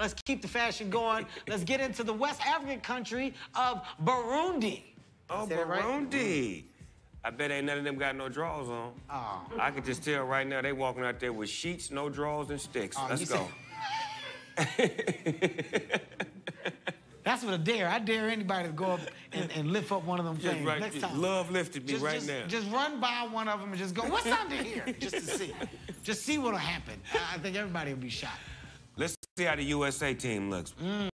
let's keep the fashion going. Let's get into the West African country of Burundi. Oh, that right? Burundi. Mm-hmm. I bet ain't none of them got no drawers on. Oh. I can just tell right now they walking out there with sheets, no drawers, and sticks. Oh, Let's go. That's what I dare. I dare anybody to go up and, and lift up one of them Just things right, next time. love lifted me just, right just, now. Just run by one of them and just go, what's under here? Just to see. Just see what'll happen. I I think everybody will be shocked. See how the USA team looks.